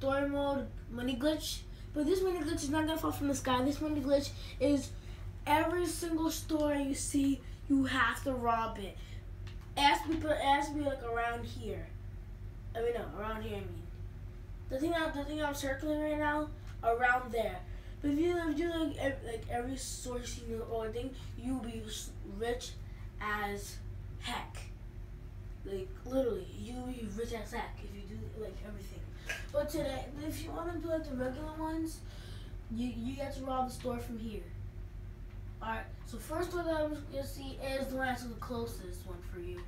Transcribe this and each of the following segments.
called money glitch. But this money glitch is not gonna fall from the sky. This money glitch is every single store you see, you have to rob it. It has to be like around here. I mean, no, around here. I mean, the thing I'm, the thing I'm circling right now, around there. But if you if you like ev- like every store you see or thing, you'll be rich as heck. Like literally, you'll be rich as heck if you do like everything. But today, if you want to do like the regular ones, you you get to rob the store from here. Alright, so first one that I'm gonna see is the one that's the closest one for you.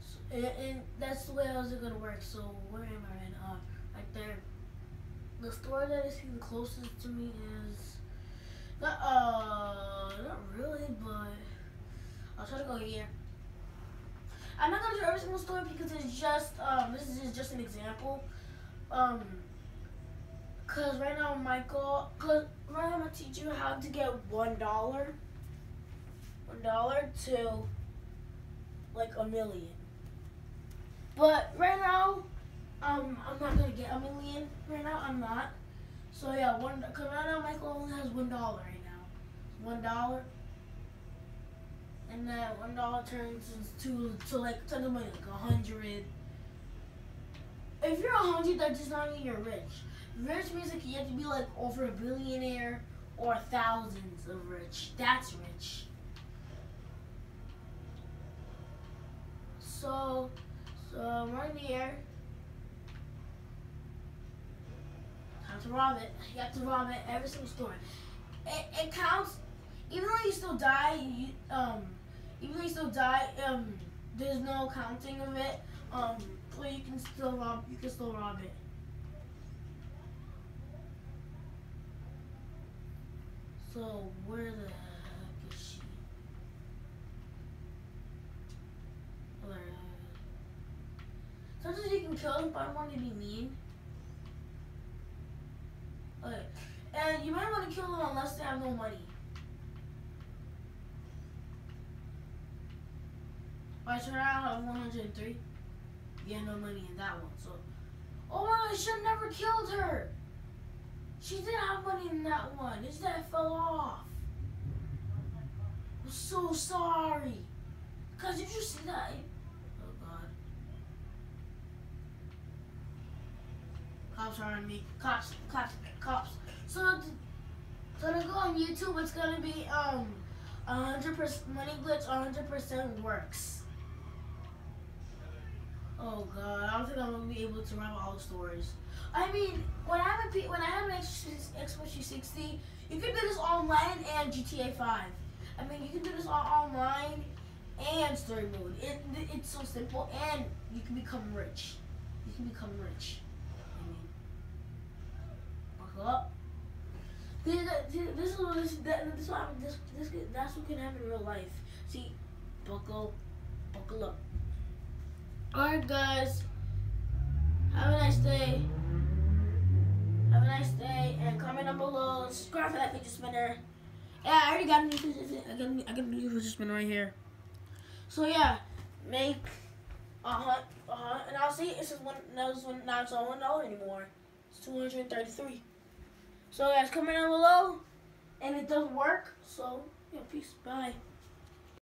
So, and, and that's the way I was gonna work. So where am I right now? Right there. The store that is the closest to me is not uh not really, but I'll try to go here. I'm not gonna do every single story because it's just um this is just an example. Um Cause right now, Michael, cause right now I'm gonna teach you how to get one dollar, one dollar to like a million. But right now, um, I'm not gonna get a million right now. I'm not. So yeah, one. Cause right now Michael only has one dollar right now. One dollar. And that one dollar turns into to like of money, like a hundred. If you're a hundred, that does not mean you're rich. Rich means like you have to be like over a billionaire or thousands of rich. That's rich. So, so right here. Time to rob it. You have to rob it every single store. It, it counts, even though you still die. You, um, even though you still die, um, there's no counting of it. Um, but you can still rob. You can still rob it. So where the heck is she? Where? Sometimes you can kill them, but I don't want to be mean. Okay. And you might want to kill them unless they have no money. Alright, so now I have 103. You have no money in that one, so. Oh my, I should never killed her! She didn't have money in that one. It's that it fell off. I'm so sorry. Cause did you see that? Oh god. Cops are on me. Cops, cops, cops. So, so to go on YouTube, it's gonna be um, hundred percent money glitch. hundred percent works. Oh god, I don't think I'm gonna be able to run all the stories. I mean, when I have a when I have an Xbox Xbox 360, you can do this online and GTA 5. I mean, you can do this all online and story mode. It, it it's so simple, and you can become rich. You can become rich. I mean, buckle up. This, this, this is what this this what this this that's what can happen in real life. See, buckle, buckle up. Alright, guys. Have a nice day. Have a nice day, and comment down below. Subscribe for that fidget spinner. Yeah, I already got a new fidget. I got a I got a new fidget spinner right here. So yeah, make uh huh, uh huh, and I'll see. It says one. Now it's one. It's not one dollar anymore. It's two hundred and thirty-three. So guys, comment down below, and it does work. So yeah, peace. Bye.